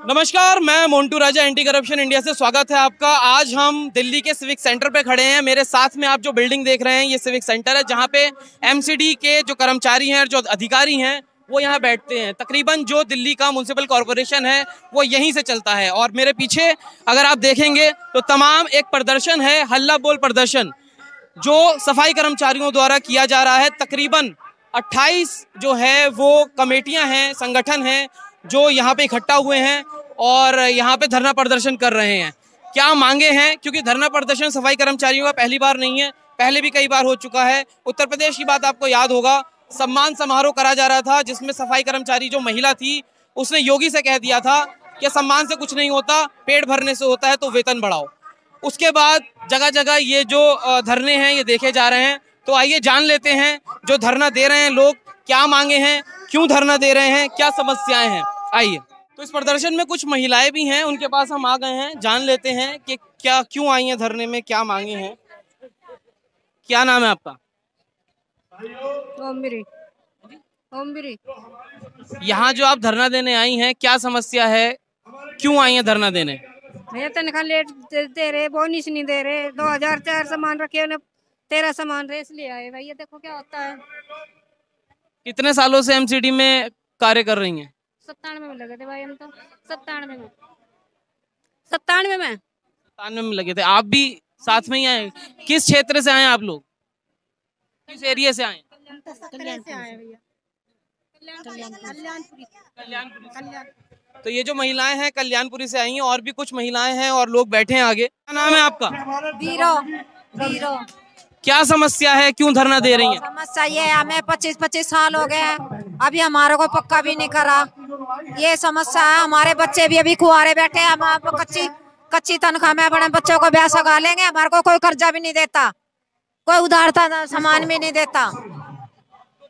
नमस्कार, मैं Montu Raja anti corruption India से स्वागत है आपका। आज हम दिल्ली के सिविक सेंटर पे खड़े हैं। मेरे साथ में आप जो बिल्डिंग देख रहे हैं, ये सिविक सेंटर है, जहाँ पे एमसीडी के जो कर्मचारी हैं जो अधिकारी हैं, वो यहाँ बैठते हैं। तकरीबन जो दिल्ली का म्यूनसिपल कॉरपोरेशन है, वो यहीं से चलता है। और मेरे पीछे अगर आप देखेंगे तो तमाम एक प्रदर्शन है, हल्ला बोल प्रदर्शन, जो सफ़ाई कर्मचारियों द्वारा किया जा रहा है। तकरीबन 28 जो है, वो कमेटियाँ हैं, संगठन हैं जो यहाँ पे इकट्ठा हुए हैं और यहाँ पे धरना प्रदर्शन कर रहे हैं। क्या मांगे हैं? क्योंकि धरना प्रदर्शन सफ़ाई कर्मचारियों का पहली बार नहीं है, पहले भी कई बार हो चुका है। उत्तर प्रदेश की बात आपको याद होगा, सम्मान समारोह करा जा रहा था, जिसमें सफ़ाई कर्मचारी जो महिला थी, उसने योगी से कह दिया था कि सम्मान से कुछ नहीं होता, पेट भरने से होता है तो वेतन बढ़ाओ। उसके बाद जगह जगह ये जो धरने हैं, ये देखे जा रहे हैं। तो आइए जान लेते हैं, जो धरना दे रहे हैं लोग क्या मांगे हैं? क्यों धरना दे रहे हैं? क्या समस्याएँ हैं? आइए। तो इस प्रदर्शन में कुछ महिलाएँ भी हैं उनके पास हम आ गए हैं जान लेते हैं कि क्या क्यों आई हैं धरने में क्या मांगे हैं। क्या नाम है आपका? यहाँ जो आप धरना देने आई हैं क्या समस्या है? क्यों आई हैं धरना देने? भैया तनख्वाह लेट दे रहे बोनिस नहीं दे रहे दो हज़ार चार सामान रखे तेरह सामान रेस ले आए। भैया देखो क्या होता है। कितने सालों से एमसीडी में कार्य कर रही हैं? सत्तानवे में लगे थे भाई हम तो। सत्तानवे में। सत्तानवे में? सत्तानवे में लगे थे। आप भी साथ में ही आए? किस क्षेत्र से आए आप लोग? किस एरिया से आए? तो ये जो महिलाएँ हैं कल्याणपुरी से आई हैं और भी कुछ महिलाएँ हैं और लोग बैठे हैं आगे। क्या नाम है आपका? बीरो बीरो क्या समस्या है? क्यों धरना दे रही हैं? समस्या ये है हमें पच्चीस पच्चीस साल हो गए हैं। अभी हमारे को पक्का भी नहीं करा। ये समस्या है हमारे बच्चे भी अभी कुआरे बैठे हैं। हम कच्ची कच्ची तनख्वाह में अपने बच्चों को ब्याह सगा लेंगे। हमारे को कोई कर्जा भी नहीं देता। कोई उधारता सामान भी नहीं देता।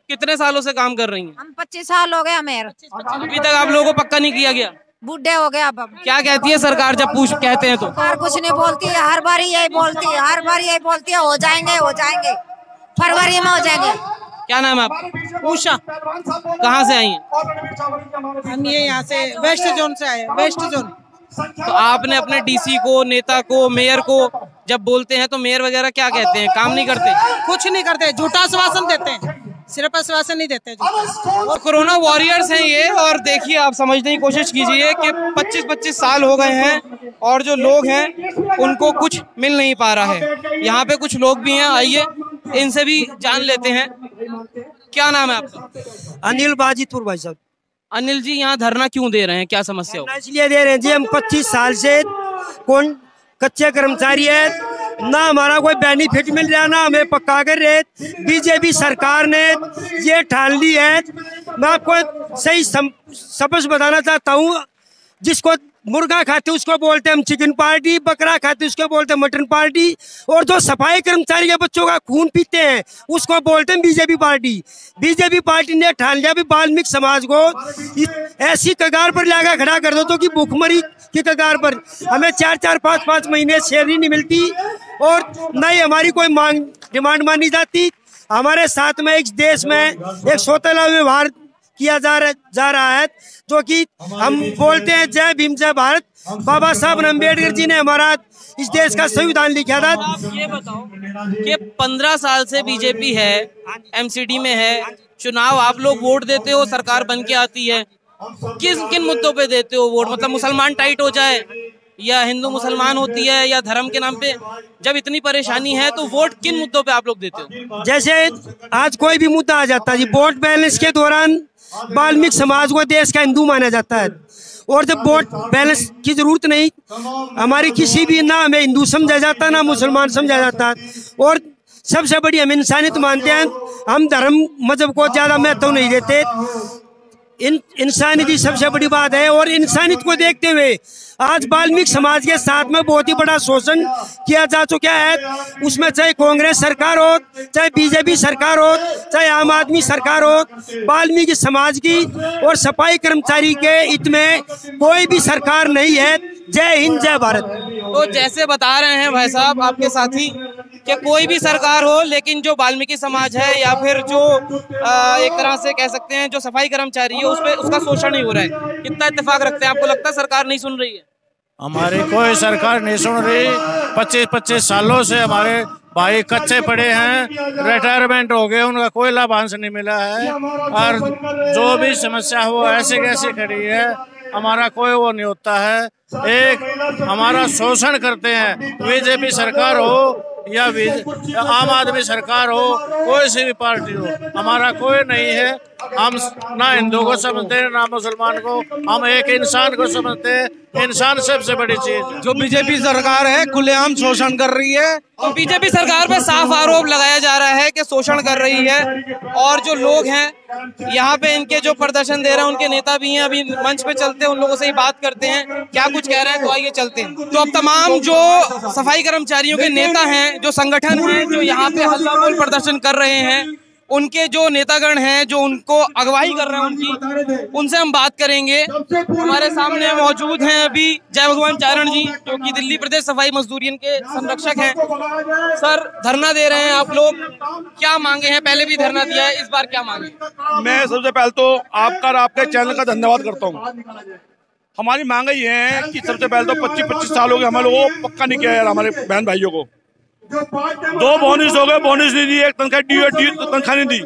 कितने सालों से काम कर रही हैं? हम पच्चीस साल हो गए हमें। अभी तक आप लोगों को पक्का नहीं किया गया? बूढ़े हो गए अब क्या कहती है सरकार जब पूछ कहते हैं तो? सरकार कुछ नहीं बोलती है हर बार यही बोलती है हर बार यही बोलती है हो जाएँगे हो जाएँगे। फरवरी में हो जाएँगे। क्या नाम है आप उषा। कहाँ से आई हैं? हम ये यहाँ से वेस्ट जोन से आए वेस्ट जोन। तो आपने अपने डीसी को नेता को मेयर को जब बोलते हैं तो मेयर वगैरह क्या कहते हैं? काम नहीं करते? कुछ नहीं करते झूठा आश्वासन देते हैं। सिर्फ़ आश्वासन नहीं देते और कोरोना वॉरियर्स हैं ये और देखिए आप समझने की कोशिश कीजिए कि 25-25 साल हो गए हैं और जो लोग हैं उनको कुछ मिल नहीं पा रहा है। यहाँ पे कुछ लोग भी हैं आइए इनसे भी जान लेते हैं। क्या नाम है आपका? अनिल बाजीपुर भाई साहब। अनिल जी यहाँ धरना क्यों दे रहे हैं? क्या समस्या हो? इसलिए दे रहे हैं जी हम पच्चीस साल से कौन कच्चे कर्मचारी है ना हमारा कोई बेनिफिट मिल रहा, ना हमें पक्का कर रहे बीजेपी सरकार ने ये ठान ली है। मैं आपको सही समझ बताना चाहता हूँ, जिसको मुर्गा खाते उसको बोलते हम चिकन पार्टी बकरा खाते उसको बोलते मटन पार्टी और जो सफ़ाई कर्मचारी के बच्चों का, खून पीते हैं, उसको बोलते हैं बीजेपी पार्टी बीजेपी पार्टी ने ठान लिया भी वाल्मीकि समाज को ऐसी कगार पर लाकर खड़ा कर दो तो कि भूखमरी की कगार पर। हमें चार चार, पाँच पाँच महीने सैलरी नहीं मिलती और न ही हमारी कोई मांग, डिमांड मानी जाती। हमारे साथ में, एक देश में, एक सोतला व्यवहार किया जा रहा जा रहा है जो कि हम बोलते हैं जय भीम जय भारत। बाबा साहब अंबेडकर जी ने हमारा इस देश का संविधान लिखा था। आप ये बताओ कि पंद्रह साल से बीजेपी है एमसीडी में है चुनाव आप लोग वोट देते हो सरकार बन के आती है। किस किन मुद्दों पे देते हो वोट? मतलब मुसलमान टाइट हो जाए या हिंदू मुसलमान होती है या धर्म के नाम पे जब इतनी परेशानी है तो वोट किन मुद्दों पे आप लोग देते हो? जैसे आज कोई भी मुद्दा आ जाता है जी वोट बैलेंस के दौरान वाल्मीकि समाज को देश का हिंदू माना जाता है। और जब वोट बैलेंस की ज़रूरत नहीं, हमारी किसी भी ना हमें हिंदू समझा जाता, ना मुसलमान समझा जाता। और सबसे बड़ी हम इंसानियत मानते हैं, हम धर्म, मज़हब को ज़्यादा महत्व नहीं देते। इन इंसानियत की सबसे बड़ी बात है और इंसानियत को देखते हुए आज वाल्मीकि समाज के साथ में बहुत ही बड़ा शोषण किया जा चुका है। उसमें चाहे कांग्रेस सरकार हो चाहे बीजेपी सरकार हो चाहे आम आदमी सरकार हो वाल्मीकि समाज की और सफ़ाई कर्मचारी के हित में कोई भी सरकार नहीं है। जय हिंद जय भारत। तो जैसे बता रहे हैं भाई साहब आपके साथी कि कोई भी सरकार हो लेकिन जो वाल्मीकि समाज है या फिर जो आ, एक तरह से कह सकते हैं जो सफ़ाई कर्मचारी है उस पर उसका शोषण नहीं हो रहा है। कितना इत्तेफाक रखते हैं? आपको लगता है सरकार नहीं सुन रही है? हमारी कोई सरकार नहीं सुन रही। पच्चीस पच्चीस सालों से हमारे भाई कच्चे पड़े हैं। रिटायरमेंट हो गए उनका कोई लाभांश नहीं मिला है। और जो भी समस्या वो ऐसे कैसे खड़ी है? हमारा कोई वो नहीं होता है। एक, हमारा शोषण करते हैं। बीजेपी सरकार हो या आम आदमी सरकार हो, कोई सी भी पार्टी हो, हमारा कोई नहीं है। हम ना हिंदू को समझते हैं ना मुसलमान को। हम एक इंसान को समझते हैं। इंसान सबसे बड़ी चीज़ जो बीजेपी सरकार है खुलेआम शोषण कर रही है। तो बीजेपी सरकार पर साफ़ आरोप लगाया जा रहा है कि शोषण कर रही है। और जो लोग हैं यहाँ पे इनके जो प्रदर्शन दे रहे हैं उनके नेता भी हैं। अभी मंच पे चलते हैं उन लोगों से ही बात करते हैं। क्या कुछ कह रहे हैं तो आइए चलते हैं। तो अब तमाम जो सफ़ाई कर्मचारियों के नेता हैं जो संगठन हैं जो यहाँ पे हल्ला बोल प्रदर्शन कर रहे हैं उनके जो नेतागण हैं जो उनको अगवाई कर रहे हैं उनकी उनसे हम बात करेंगे। हमारे सामने मौजूद हैं अभी जय भगवान चारण जी जो कि दिल्ली प्रदेश सफ़ाई मजदूरियन के संरक्षक हैं। सर धरना दे रहे हैं आप लोग। क्या मांगे हैं? पहले भी धरना दिया है इस बार क्या मांगे? मैं सबसे पहले तो आपका और आपके चैनल का धन्यवाद करता हूँ। हमारी मांगे ये है कि सबसे पहले तो पच्चीस पच्चीस साल हो गए हमारे लोगों को पक्का नहीं किया यार हमारे बहन भाइयों को। दो बोनस हो गए बोनस नहीं दी एक तनख्वाह डी डी तनख्वाह नहीं दी।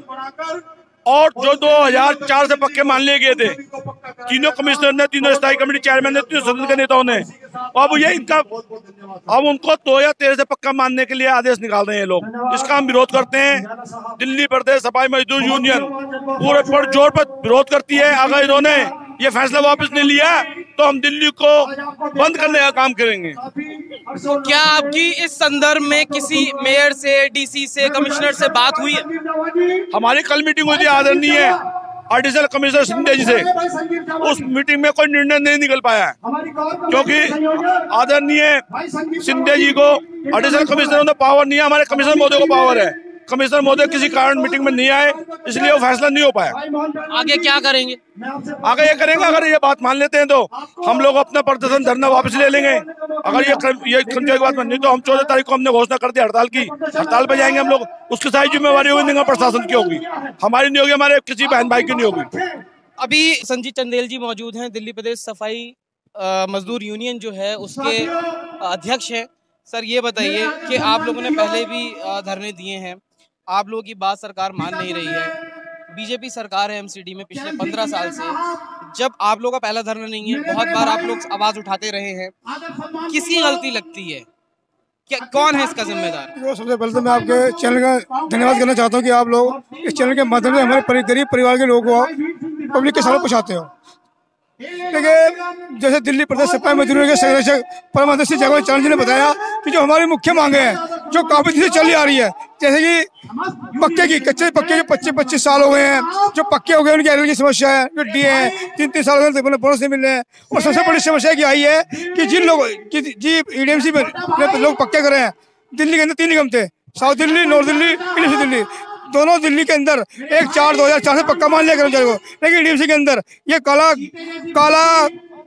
और जो 2004 से पक्के मान लिए गए थे तीनों कमिश्नर ने तीनों स्थायी कमेटी चेयरमैन ने तीनों सदन के नेताओं ने। अब ये इनका अब उनको दो हज़ार तेरह से पक्का मानने के लिए आदेश निकाल रहे हैं लोग। इसका हम विरोध करते हैं। दिल्ली प्रदेश सफ़ाई मजदूर यूनियन पूरे पर ज़ोर पर विरोध करती है। अगर इन्होंने ये फैसला वापस नहीं लिया तो हम दिल्ली को बंद करने का काम करेंगे। क्या आपकी इस संदर्भ में किसी मेयर से डीसी से कमिश्नर से बात हुई? है हमारी कल मीटिंग हुई थी आदरणीय एडिशनल कमिश्नर सिंधे जी से। उस मीटिंग में कोई निर्णय नहीं निकल पाया। क्योंकि आदरणीय सिंधे जी को एडिशनल कमिश्नर पावर नहीं है हमारे कमिश्नर मोदी को पावर है। कमिश्नर महोदय किसी कारण मीटिंग में नहीं आए इसलिए वो फैसला नहीं हो पाया। आगे क्या करेंगे? आगे ये करेंगे अगर ये बात मान लेते हैं तो। हम लोग अपना प्रदर्शन धरना वापस ले लेंगे। अगर ये ये की बात नहीं तो हम चौदह तारीख को हमने घोषणा कर दी हड़ताल की। हड़ताल पे जाएँगे हम लोग। उसकी सारी जिम्मेवारी होगी निगम प्रशासन की होगी। हमारी नहीं होगी हमारे किसी बहन भाई की नहीं होगी। अभी संजीत चंदेल जी मौजूद हैं दिल्ली प्रदेश सफ़ाई मजदूर यूनियन जो है उसके अध्यक्ष हैं। सर ये बताइए कि आप लोगों ने पहले भी धरने दिए हैं। आप लोगों की बात सरकार मान नहीं रही है। बीजेपी सरकार है एमसीडी में पिछले पंद्रह साल से। जब आप लोगों का पहला धरना नहीं है बहुत बार आप लोग आवाज़ उठाते रहे हैं। किसकी गलती लगती है? क्या कौन है इसका जिम्मेदार? तो सबसे पहले तो मैं आपके चैनल का धन्यवाद करना चाहता हूँ कि आप लोग इस चैनल के माध्यम से हमारे गरीब परिवार के लोगों को पब्लिक के सामने पहुँचाते हो। देखिए जैसे दिल्ली प्रदेश सफ़ाई मजदूरों के संरक्षक परमादर्शी जगह चरण जी ने बताया कि जो हमारी मुख्य मांगे हैं जो काफ़ी दिन से चली आ रही है। जैसे कि पक्के की, कच्चे पक्के के पच्चीस पच्चीस साल हो गए हैं, जो पक्के हो गए उनकी एल की समस्या है, जो डी है तीन तीन साल हो गए बोनस नहीं मिल रहे हैं। और सबसे बड़ी समस्या की आई है कि जिन लोग जी ईडीएमसी में लोग पक्के कर रहे हैं, दिल्ली के अंदर तीन निगम थे, south Delhi, north Delhi east Delhi. दोनों दिल्ली के अंदर एक चार, दो हज़ार चार से पक्का मान लिया कर्मचारी को। लेकिन डीएमसी के अंदर ये काला काला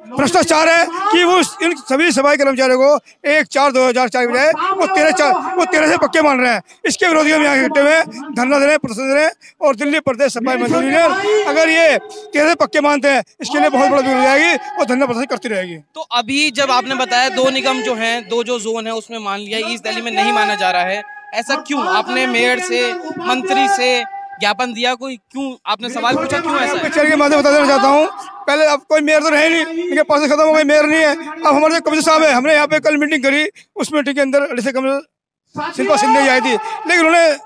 भ्रष्टाचार है कि वो इन सभी सफ़ाई कर्मचारियों को एक चार दो हज़ार चार बजाय वो तेरह चार वो तेरह से पक्के मान रहे हैं। इसके विरोधी हम यहाँ इकट्ठे हुए धरना दे रहे हैं, प्रदर्शन दे रहे हैं और दिल्ली प्रदेश सफ़ाई मजदूर यूनियन अगर ये तेरह से पक्के मानते हैं, इसके लिए बहुत बड़ा दूर जाएगी और धरना प्रदर्शन करती रहेगी। तो अभी जब आपने बताया दो निगम जो है, दो जो जोन है, उसमें मान लिया, ईस्ट दिल्ली में नहीं माना जा रहा है, ऐसा क्यों? आपने मेयर से, मंत्री से ज्ञापन दिया कोई? क्यों? आपने सवाल पूछा क्यों ऐसा पिक्चर के माध्यम बता देना चाहता हूँ। पहले अब कोई मेयर तो रहे नहीं। इनके पास खत्म हो गए मेयर नहीं है। अब हमारे कमिश्नर साहब है हमने यहाँ पे कल मीटिंग करी। उस मीटिंग के अंदर जैसे कमिश्नर शिल्पा सिंधे आई थी। लेकिन उन्होंने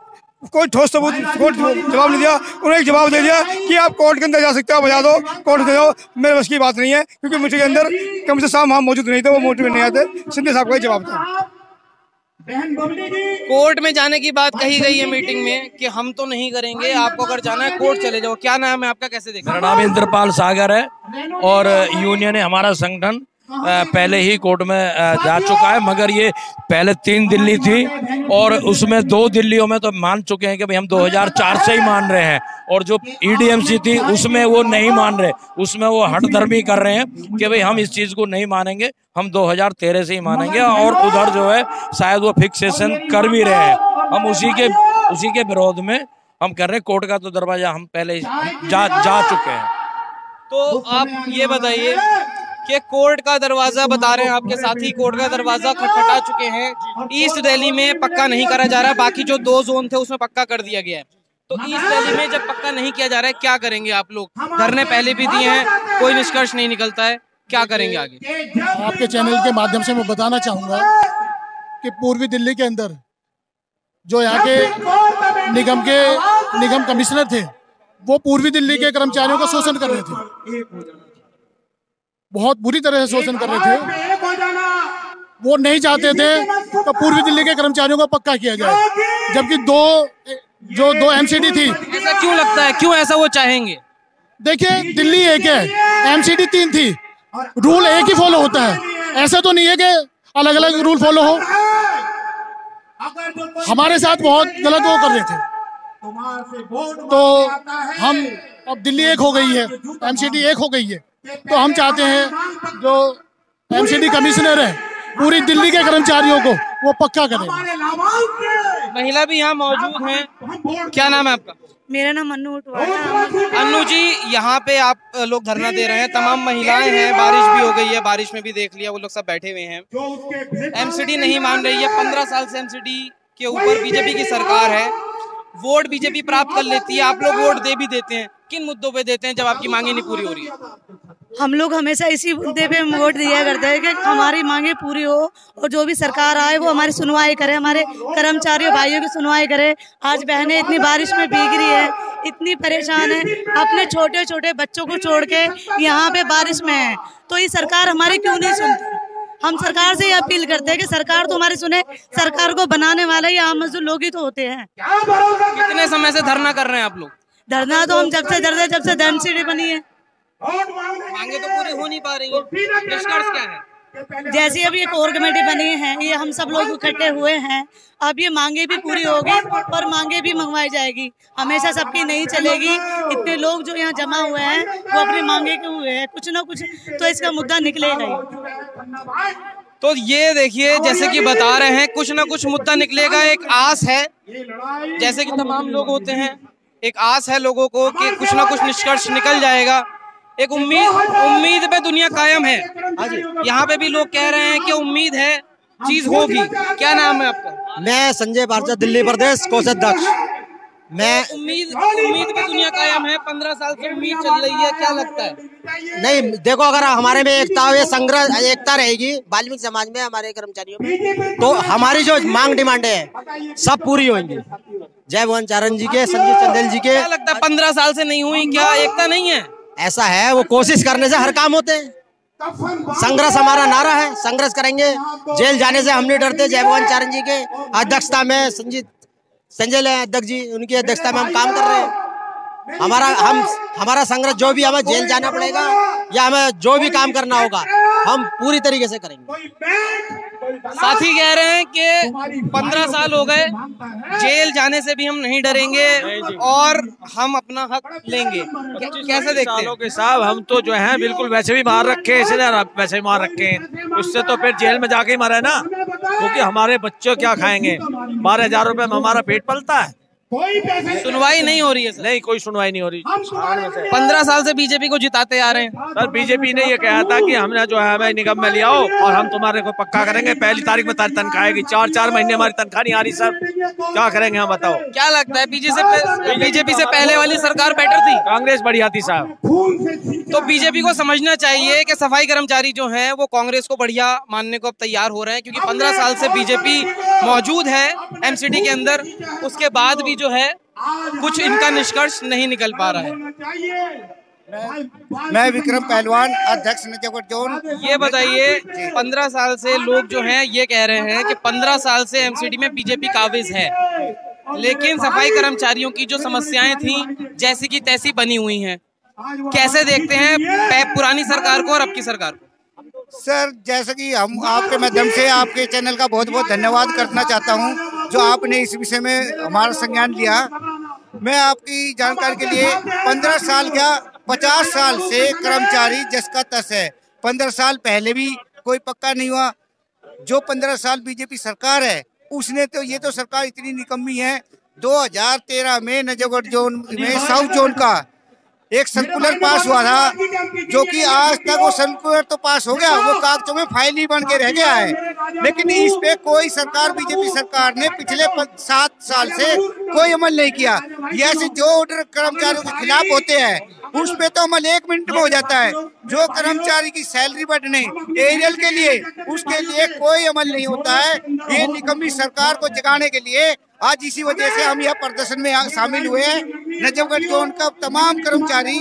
कोई ठोस सबूत कोर्ट जवाब नहीं दिया। उन्होंने एक जवाब दे दिया कि आप कोर्ट के अंदर जा सकते हो बजा दो। कोर्ट दे जाओ मेरे बस की बात नहीं है। क्योंकि मुझे के अंदर कमिश्नर साहब वहाँ मौजूद नहीं थे वो मोटिव नहीं आते सिंधे साहब का जवाब था। कोर्ट में जाने की बात कही गई है मीटिंग में कि हम तो नहीं करेंगे आपको अगर जाना है कोर्ट चले जाओ। क्या नाम है आपका? कैसे देखा? मेरा नाम इंद्रपाल सागर है और यूनियन है हमारा संगठन। पहले ही कोर्ट में जा चुका है मगर ये पहले तीन दिल्ली थी और उसमें दो दिल्लियों में तो मान चुके हैं कि भाई हम 2004 से ही मान रहे हैं। और जो ईडीएमसी थी उसमें वो नहीं मान रहे उसमें वो हट हटधर्मी कर रहे हैं कि भाई हम इस चीज़ को नहीं मानेंगे हम 2013 से ही मानेंगे और उधर जो है शायद वो फिक्सेशन कर भी रहे हैं। हम उसी के उसी के विरोध में हम कर रहे हैं कोर्ट का तो दरवाज़ा हम पहले जा जा चुके हैं। तो आप ये बताइए कि कोर्ट का दरवाज़ा बता रहे हैं आपके साथी कोर्ट का दरवाज़ा खटखटा चुके हैं। ईस्ट दिल्ली में पक्का नहीं करा जा रहा है बाकी जो दो जोन थे उसमें पक्का कर दिया गया है। तो ईस्ट दिल्ली में जब पक्का नहीं किया जा रहा है क्या करेंगे आप लोग? धरने पहले भी दिए हैं कोई निष्कर्ष नहीं निकलता है क्या करेंगे आगे? आपके चैनल के माध्यम से मैं बताना चाहूँगा कि पूर्वी दिल्ली के अंदर जो यहाँ के निगम के निगम कमिश्नर थे वो पूर्वी दिल्ली के कर्मचारियों का शोषण कर रहे थे। बहुत बुरी तरह से शोषण कर रहे थे। वो नहीं चाहते थे तो पूर्वी दिल्ली के कर्मचारियों को पक्का किया जाए। जबकि दो जो दो एमसीडी थी। ऐसा क्यों लगता है? क्यों ऐसा वो चाहेंगे? देखिए दिल्ली एक है। एमसीडी तीन थी। रूल एक ही फॉलो होता है। ऐसा तो नहीं है कि अलग अलग रूल फॉलो हो। हमारे साथ बहुत गलत वो कर रहे थे। तो हम अब दिल्ली एक हो गई है। एमसीडी एक हो गई है। तो हम चाहते हैं जो एमसीडी कमिश्नर है पूरी दिल्ली के कर्मचारियों को वो पक्का करें। महिला भी यहाँ मौजूद हैं। क्या नाम है आपका? मेरा नाम अन्नू उठवाना। अन्नू जी यहाँ पे आप लोग धरना दे रहे हैं। तमाम महिलाएँ हैं। बारिश भी हो गई है। बारिश में भी देख लिया वो लोग सब बैठे हुए हैं। एमसीडी नहीं मान रही है। पंद्रह साल से एमसीडी के ऊपर बीजेपी की सरकार है। वोट बीजेपी प्राप्त कर लेती है। आप लोग वोट दे भी देते हैं। किन मुद्दों पे देते हैं जब आपकी मांगे नहीं पूरी हो रही है? हम लोग हमेशा इसी मुद्दे पे वोट दिया करते हैं कि हमारी मांगे पूरी हो और जो भी सरकार आए वो हमारी सुनवाई करे हमारे कर्मचारियों भाइयों की सुनवाई करे। आज बहनें इतनी बारिश में भीग रही है इतनी परेशान है अपने छोटे छोटे बच्चों को छोड़ के यहाँ पे बारिश में है। तो ये सरकार हमारी क्यों नहीं सुनती? हम सरकार से ये अपील करते हैं कि सरकार तो हमारी सुने सरकार को बनाने वाले ये आम मजदूर लोग ही तो होते हैं। कितने समय से धरना कर रहे हैं आप लोग? धरना तो हम जब से डरते जब से एमसीडी बनी है। मांगे तो पूरी हो नहीं पा रही है। निष्कर्ष क्या है? जैसे अभी ये कोर कमेटी बनी है ये हम सब लोग इकट्ठे हुए हैं। अब ये मांगे भी पूरी होगी और मांगे भी मंगवाई जाएगी। हमेशा सबकी नहीं चलेगी। इतने लोग जो यहाँ जमा हुए हैं वो अपनी मांगे के हुए हैं? कुछ ना कुछ तो इसका मुद्दा निकलेगा ही। तो ये देखिए जैसे कि बता रहे हैं कुछ ना कुछ मुद्दा निकलेगा एक आस है। जैसे कि तमाम लोग होते हैं। एक आस है लोगों को कि कुछ ना कुछ निष्कर्ष निकल जाएगा। एक उम्मीद उम्मीद पे दुनिया कायम है। यहाँ पे भी लोग कह रहे हैं कि उम्मीद है चीज़ होगी। क्या नाम है आपका? मैं संजय भारजा दिल्ली प्रदेश कोषाध्यक्ष मैं उम्मीद उम्मीद पे दुनिया कायम है पंद्रह साल से उम्मीद चल रही है क्या लगता है? नहीं देखो अगर हमारे में एकता या संग्रह एकता रहेगी वाल्मीकि समाज में हमारे कर्मचारियों में तो हमारी जो मांग डिमांड है सब पूरी होंगी। जय मोहन चारण जी के संजय चंदेल जी के। क्या लगता है पंद्रह साल से नहीं हुई क्या एकता नहीं है? ऐसा है वो कोशिश करने से हर काम होते हैं। संघर्ष हमारा नारा है संघर्ष करेंगे। जेल जाने से हम नहीं डरते जय भगवान चारण जी के अध्यक्षता में संजीत संजय अध्यक्ष जी उनकी अध्यक्षता में हम काम कर रहे हैं। हमारा हम हमारा संघर्ष जो भी हमें जेल जाना पड़ेगा या हमें जो भी काम करना होगा हम पूरी तरीके से करेंगे। साथी कह रहे हैं कि पंद्रह साल हो गए जेल जाने से भी हम नहीं डरेंगे और हम अपना हक लेंगे। कैसे देखते सालों हैं साहब हम तो जो है बिल्कुल वैसे भी मार रखे हैं इसीलिए वैसे भी मार रखे हैं। उससे तो फिर जेल में जाके ही मरे ना क्योंकि हमारे बच्चे क्या खाएँगे? बारह हज़ार रुपए में हमारा पेट पलता है। सुनवाई नहीं हो रही है सर। नहीं कोई सुनवाई नहीं हो रही। पंद्रह साल से बीजेपी को जिताते आ रहे हैं। सर बीजेपी ने ये कहा था कि हमने जो है हमें निगम में लिया हो और हम तुम्हारे को पक्का करेंगे। पहली तारीख में तारी तनख्वाह आएगी। चार चार महीने हमारी तनख्वाह नहीं आ रही सर। क्या करेंगे हम बताओ? क्या लगता है बीजेपी से बीजेपी से पहले वाली सरकार बेटर थी? कांग्रेस बढ़िया थी साहब। तो बीजेपी को समझना चाहिए कि सफ़ाई कर्मचारी जो है वो कांग्रेस को बढ़िया मानने को अब तैयार हो रहे हैं क्योंकि पंद्रह साल से बीजेपी मौजूद है एमसीडी के अंदर। उसके बाद भी जो है कुछ इनका निष्कर्ष नहीं निकल पा रहा है। मैं विक्रम पहलवान अध्यक्ष नजफगढ़ जोन। ये बताइए पंद्रह साल से लोग जो हैं ये कह रहे हैं कि पंद्रह साल से एमसीडी में बीजेपी काबिज है। लेकिन सफ़ाई कर्मचारियों की जो समस्याएँ थी जैसी की तैसी बनी हुई हैं। कैसे देखते हैं पुरानी सरकार को और अब की सरकार को? सर जैसे कि हम आपके माध्यम से आपके चैनल का बहुत बहुत धन्यवाद करना चाहता हूँ। जो आपने इस विषय में हमारा संज्ञान लिया, मैं आपकी जानकारी के लिए पंद्रह साल क्या पचास साल से कर्मचारी जिसका तस है। पंद्रह साल पहले भी कोई पक्का नहीं हुआ। जो पंद्रह साल बीजेपी सरकार है, उसने तो ये तो सरकार इतनी निकम्मी है 2013 में नजफगढ़ जोन में साउथ जोन का एक सर्कुलर पास हुआ था जो कि आज तक वो सर्कुलर तो पास हो गया वो कागजों में फ़ाइल ही बन के रह गया है। लेकिन इस पे कोई सरकार बीजेपी सरकार ने पिछले सात साल से कोई अमल नहीं किया। ऐसे जो ऑर्डर कर्मचारियों के खिलाफ होते हैं उस पे तो अमल एक मिनट में हो जाता है। जो कर्मचारी की सैलरी बढ़ने एरियल के लिए उसके लिए कोई अमल नहीं होता है। ये निकम्मी सरकार को जगाने के लिए आज इसी वजह से हम यह प्रदर्शन में शामिल हुए हैं। नजफगढ़ जोन का तमाम कर्मचारी,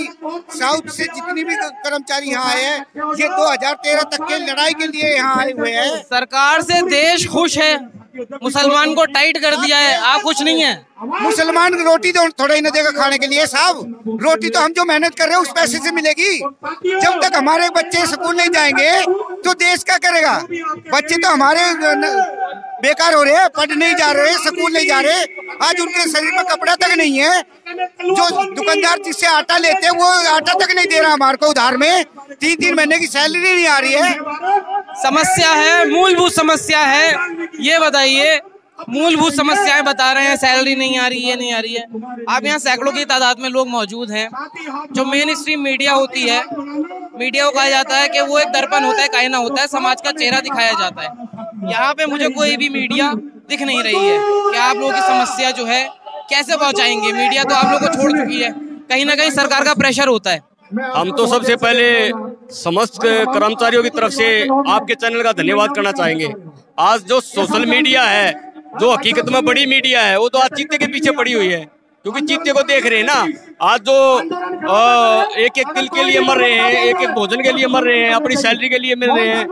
साउथ से जितनी भी कर्मचारी यहाँ आए हैं, ये 2013 तक के लड़ाई के लिए यहाँ आए हुए हैं। सरकार से देश खुश है। मुसलमान को टाइट कर दिया है। आप कुछ नहीं है। मुसलमान रोटी तो थोड़ा ही न देगा खाने के लिए साहब। रोटी तो हम जो मेहनत कर रहे हैं उस पैसे से मिलेगी। जब तक हमारे बच्चे स्कूल नहीं जाएँगे तो देश क्या करेगा? बच्चे तो हमारे बेकार हो रहे हैं पढ़ नहीं जा रहे स्कूल नहीं जा रहे। आज उनके शरीर में कपड़ा तक नहीं है। जो दुकानदार जिससे आटा लेते हैं वो आटा तक नहीं दे रहा हमारे को उधार में। तीन तीन महीने की सैलरी नहीं आ रही है। समस्या है मूलभूत समस्या है। ये बताइए, मूलभूत समस्याएँ बता रहे हैं सैलरी नहीं आ रही है नहीं आ रही है। आप यहाँ सैकड़ों की तादाद में लोग मौजूद हैं। जो मेन स्ट्रीम मीडिया होती है मीडिया को कहा जाता है कि वो एक दर्पण होता है, कायना होता है, समाज का चेहरा दिखाया जाता है। यहाँ पे मुझे कोई भी मीडिया दिख नहीं रही है। कि आप लोगों की समस्या जो है, कैसे पहुँचाएँगे? मीडिया तो आप लोग को छोड़ चुकी है। कहीं ना कहीं सरकार का प्रेशर होता है। हम तो सबसे पहले समस्त कर्मचारियों की तरफ़ से आपके चैनल का धन्यवाद करना चाहेंगे। आज जो सोशल मीडिया है जो हकीकत में बड़ी मीडिया है वो तो आज चीते के पीछे पड़ी हुई है क्योंकि चीते को देख रहे हैं ना आज जो अ, एक एक दिल के लिए मर रहे हैं एक एक भोजन के लिए मर रहे हैं अपनी सैलरी के लिए मिल रहे हैं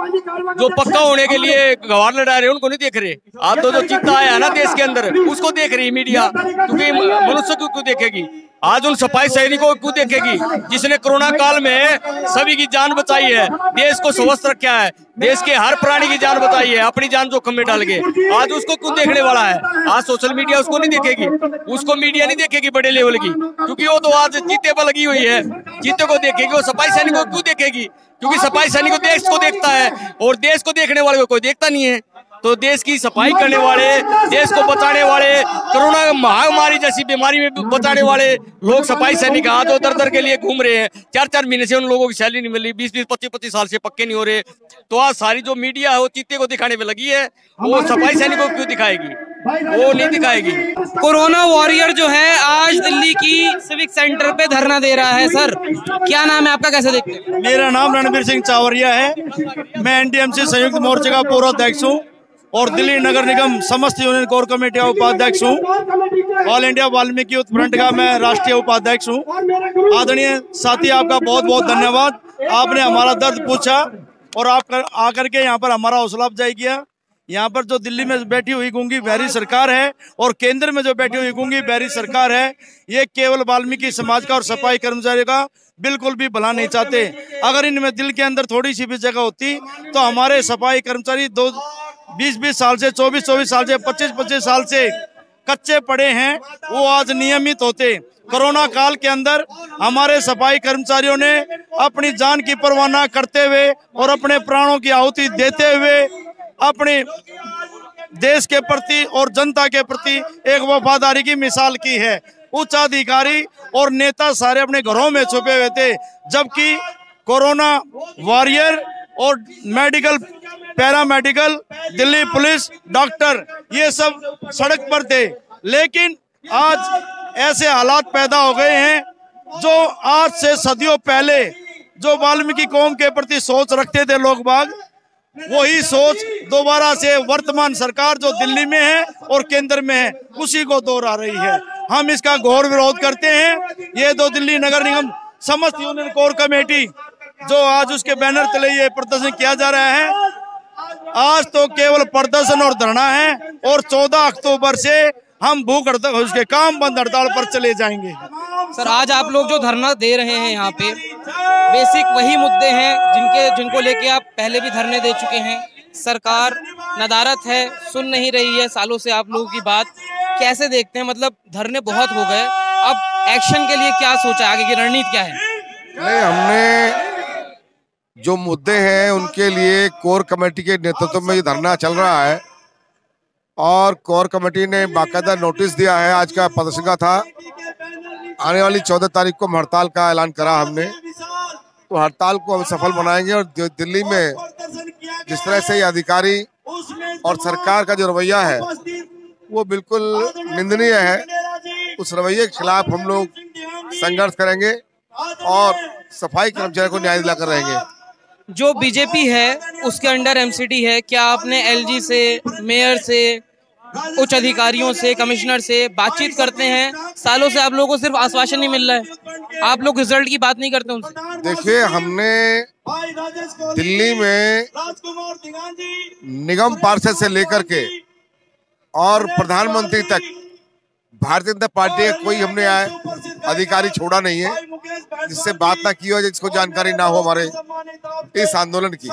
जो पक्का होने के लिए गवार लड़ा रहे हैं उनको नहीं देख रहे। आज तो जो चित्ता आया ना देश के अंदर उसको देख रही मीडिया क्योंकि मनुष्य को देखेगी? आज उन सफ़ाई सैनिकों को क्यों देखेगी, जिसने कोरोना काल में सभी की जान बचाई है? देश को स्वस्थ रखा है। देश के हर प्राणी की जान बचाई है, अपनी जान जोखम में डाल के। आज उसको क्यों देखने वाला है? आज सोशल मीडिया उसको नहीं देखेगी। उसको मीडिया नहीं देखेगी बड़े लेवल की। क्योंकि वो तो आज चीते पर लगी हुई है। चीते को देखेगी, वो सफ़ाई सैनिकों को क्यों देखेगी? क्योंकि सफ़ाई सैनिक देश को देखता है और देश को देखने वाले को कोई देखता नहीं है। तो देश की सफ़ाई करने वाले देश को बचाने वाले कोरोना महामारी जैसी बीमारी में बचाने वाले लोग सफ़ाई सैनिक हाथ दर दर के लिए घूम रहे हैं। चार चार महीने से उन लोगों की सैलरी नहीं मिल रही बीस बीस पच्चीस पच्चीस साल से पक्के नहीं हो रहे। तो आज सारी जो मीडिया है वो चीते को दिखाने में लगी है वो सफ़ाई सैनिकों को क्यों दिखाएगी? वो नहीं दिखाएगी। कोरोना वॉरियर जो है आज दिल्ली की सिविक सेंटर पे धरना दे रहा है सर। क्या नाम है आपका? कैसे देखते हैं? मेरा नाम रणबीर सिंह चावरिया है। मैं एनडीएमसी संयुक्त मोर्चे का पूर्व अध्यक्ष हूँ। और दिल्ली नगर निगम समस्त यूनियन कोर कमेटी का उपाध्यक्ष हूँ। ऑल इंडिया वाल्मीकि युद्ध फ्रंट का मैं राष्ट्रीय उपाध्यक्ष हूँ। आदरणीय साथी आपका बहुत बहुत धन्यवाद। आपने हमारा दर्द पूछा और आप कर, आकर के यहाँ पर हमारा हौसला अफजाई किया। यहाँ पर जो दिल्ली में बैठी हुई गूँगी बहरी सरकार है और केंद्र में जो बैठी हुई गूँगी बहरी सरकार है ये केवल वाल्मीकि समाज का और सफ़ाई कर्मचारियों का बिल्कुल भी भला नहीं चाहते। अगर इनमें दिल के अंदर थोड़ी सी भी जगह होती तो हमारे सफ़ाई कर्मचारी दो बीस बीस साल से चौबीस चौबीस साल से पच्चीस पच्चीस साल से कच्चे पड़े हैं, वो आज नियमित होते। कोरोना काल के अंदर हमारे सफ़ाई कर्मचारियों ने अपनी जान की परवाह करते हुए और अपने प्राणों की आहुति देते हुए अपने देश के प्रति और जनता के प्रति एक वफादारी की मिसाल की है। उच्च अधिकारी और नेता सारे अपने घरों में छुपे हुए थे, जबकि कोरोना वॉरियर और medical, paramedical, Delhi police, doctor, ये सब सड़क पर थे। लेकिन आज ऐसे हालात पैदा हो गए हैं, जो आज से सदियों पहले जो वाल्मीकि कौम के प्रति सोच रखते थे लोग बाग, वही सोच दोबारा से वर्तमान सरकार जो दिल्ली में है और केंद्र में है, उसी को दोहरा रही है। हम इसका घोर विरोध करते हैं। ये दो दिल्ली नगर निगम समस्त यूनियन कोर कमेटी जो आज उसके बैनर तले ये प्रदर्शन किया जा रहा है आज तो केवल प्रदर्शन और धरना है और 14 अक्टूबर से हम भूख हड़ताल उसके काम बंद हड़ताल पर चले जाएँगे। सर आज आप लोग जो धरना दे रहे हैं यहाँ पे बेसिक वही मुद्दे हैं जिनके जिनको लेके आप पहले भी धरने दे चुके हैं। सरकार नदारत है सुन नहीं रही है सालों से आप लोगों की बात। कैसे देखते हैं? मतलब धरने बहुत हो गए। अब एक्शन के लिए क्या सोचा आगे की रणनीति क्या है? नहीं हमने जो मुद्दे हैं उनके लिए कोर कमेटी के नेतृत्व में ये धरना चल रहा है। और कोर कमेटी ने बाकायदा नोटिस दिया है, आज का प्रदर्शन का था। आने वाली चौदह तारीख को हड़ताल का ऐलान करा हमने। तो हड़ताल को हम सफल बनाएँगे और दिल्ली में जिस तरह से ये अधिकारी और सरकार का जो रवैया है, वो बिल्कुल निंदनीय है। उस रवैये के खिलाफ हम लोग संघर्ष करेंगे और सफ़ाई कर्मचारी को न्याय दिलाकर रहेंगे। जो बीजेपी है, उसके अंडर एमसीडी है, क्या आपने एलजी से मेयर से, उच्च अधिकारियों से कमिश्नर से बातचीत करते हैं? सालों से आप लोगों को सिर्फ़ आश्वासन नहीं मिल रहा है। आप लोग रिज़ल्ट की बात नहीं करते उनसे। देखिए, हमने दिल्ली में निगम पार्षद से लेकर के और प्रधानमंत्री तक, भारतीय जनता पार्टी का कोई हमने अधिकारी छोड़ा नहीं है। जिससे बात ना की हो, जिसको जानकारी ना हो हमारे इस आंदोलन की।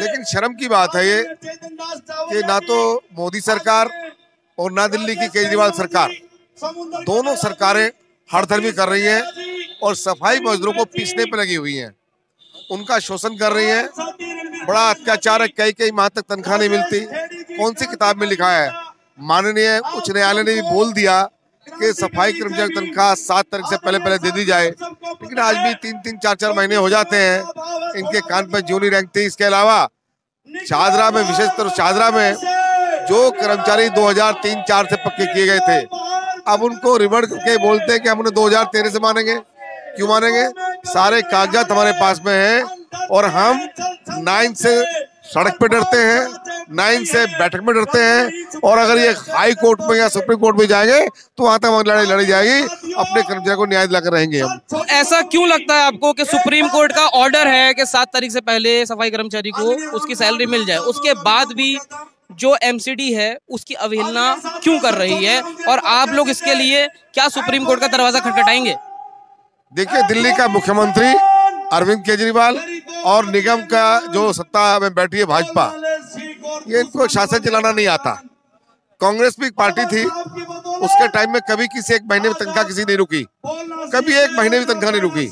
लेकिन शर्म की बात है ये कि ना तो मोदी सरकार और ना दिल्ली की केजरीवाल सरकार, दोनों सरकारें हड़धर्मी कर रही हैं और सफ़ाई मजदूरों को पीसने पर लगी हुई हैं। उनका शोषण कर रही हैं। बड़ा अत्याचार है कई कई माह तक तनख्वाह नहीं मिलती। कौन सी किताब में लिखा है? माननीय उच्च न्यायालय ने भी बोल दिया कि सफ़ाई कर्मचारी तनख्वाह सात तारीख से पहले पहले दे दी जाए। लेकिन आज भी तीन तीन, चार चार महीने हो जाते हैं। इनके कान पर जूनी रैंक थी इसके अलावा चादरा में विशेषतर चादरा में, जो कर्मचारी 2003-4 से पक्के किए गए थे, अब उनको रिवर्ट करके बोलते हैं कि हम उन्हें 2013 से मानेंगे। क्यों मानेंगे? सारे कागजात हमारे पास में हैं और हम नाइन से सड़क पे डरते हैं नाइन से बैठक में डरते हैं और अगर ये हाई कोर्ट में या सुप्रीम कोर्ट में जाएँगे तो वहाँ तक लड़ाई लड़ी जाएगी अपने कर्मचारी को न्याय दिलाकर रहेंगे हम। तो ऐसा क्यों लगता है आपको कि सुप्रीम कोर्ट का ऑर्डर है कि सात तारीख से पहले सफ़ाई कर्मचारी को उसकी सैलरी मिल जाए? उसके बाद भी जो एमसीडी है उसकी अवहेलना क्यों कर रही है? और आप लोग इसके लिए क्या सुप्रीम कोर्ट का दरवाज़ा खटखटाएँगे? देखिए दिल्ली का मुख्यमंत्री अरविंद केजरीवाल और निगम का जो सत्ता में बैठी है भाजपा, ये इनको शासन चलाना नहीं आता। कांग्रेस भी एक पार्टी थी, उसके टाइम में कभी किसी एक महीने में तनख्वाह किसी नहीं रुकी। कभी एक महीने में तनख्वाह नहीं रुकी।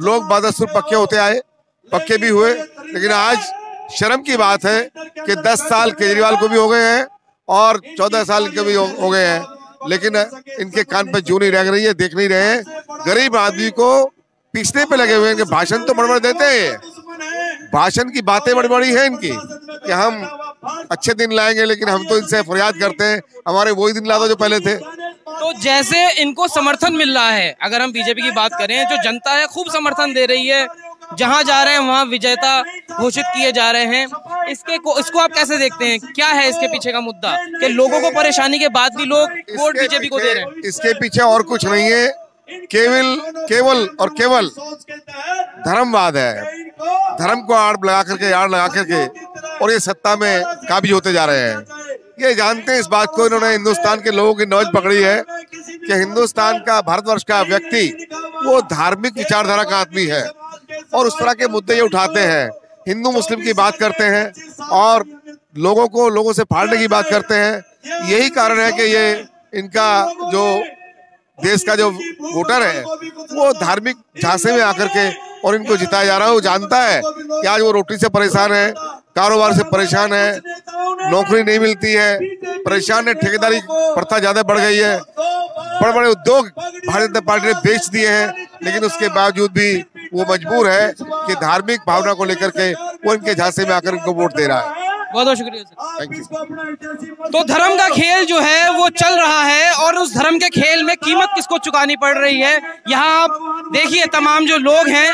लोग बादसुर पक्के होते आए, पक्के भी हुए, लेकिन आज शर्म की बात है कि 10 साल केजरीवाल को भी हो गए हैं और 14 साल के भी हो गए हैं। लेकिन इनके कान पर जू नहीं रह रही है, देख नहीं रहे हैं। गरीब आदमी को पीछने पे लगे हुए हैं भाषण तो बड़ बड़ देते हैं। भाषण की बातें बड़ी बड़ी है इनकी कि हम अच्छे दिन लाएँगे लेकिन हम तो इनसे फरियाद करते हैं। हमारे वही दिन ला दो जो पहले थे। तो जैसे इनको समर्थन मिल रहा है अगर हम बीजेपी की बात करें जो जनता है खूब समर्थन दे रही है। जहाँ जा रहे हैं वहाँ विजेता घोषित किए जा रहे हैं। इसके को इसको आप कैसे देखते हैं? क्या है इसके पीछे का मुद्दा? कि लोगों को परेशानी के बाद भी लोग वोट बीजेपी को दे रहे हैं। इसके पीछे और कुछ नहीं है। केवल केवल और केवल धर्मवाद है। धर्म को आड़ लगा करके, आड़ लगा करके और ये सत्ता में काबिज होते जा रहे हैं। ये जानते हैं इस बात को, इन्होंने हिंदुस्तान के लोगों की नौज पकड़ी है कि हिंदुस्तान का, भारतवर्ष का व्यक्ति, वो धार्मिक विचारधारा का आदमी है और उस तरह के मुद्दे ये उठाते हैं। हिंदू, मुस्लिम की बात करते हैं और लोगों को, लोगों से फाड़ने की बात करते हैं। यही कारण है कि ये इनका जो देश का जो वोटर है, वो धार्मिक झांसे में आकर के और इनको जिताया जा रहा है। वो जानता है कि आज वो रोटी से परेशान है, कारोबार से परेशान है, नौकरी नहीं मिलती है, परेशान है, ठेकेदारी प्रथा ज़्यादा बढ़ गई है। बड़े बड़े उद्योग भारतीय जनता पार्टी ने बेच दिए हैं, लेकिन उसके बावजूद भी वो मजबूर है कि धार्मिक भावना को लेकर के वो इनके झांसे में आकर इनको वोट दे रहा है। बहुत बहुत शुक्रिया सर। तो धर्म का खेल जो है वो चल रहा है और उस धर्म के खेल में कीमत किसको चुकानी पड़ रही है? यहाँ आप देखिए तमाम जो लोग हैं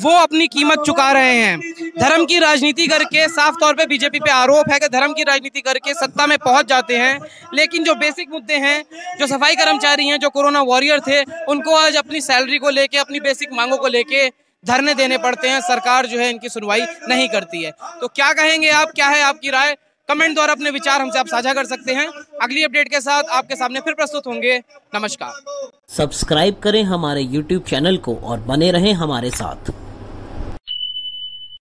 वो अपनी कीमत चुका रहे हैं। धर्म की राजनीति करके साफ़ तौर पे बीजेपी पे आरोप है कि धर्म की राजनीति करके सत्ता में पहुँच जाते हैं। लेकिन जो बेसिक मुद्दे हैं जो सफ़ाई कर्मचारी हैं जो कोरोना वॉरियर थे उनको आज अपनी सैलरी को लेके अपनी बेसिक मांगों को लेके धरने देने पड़ते हैं, सरकार जो है इनकी सुनवाई नहीं करती है। तो क्या कहेंगे आप? क्या है आपकी राय? कमेंट द्वारा अपने विचार हमसे आप साझा कर सकते हैं। अगली अपडेट के साथ आपके सामने फिर प्रस्तुत होंगे। नमस्कार। सब्सक्राइब करें हमारे यूट्यूब चैनल को और बने रहें हमारे साथ।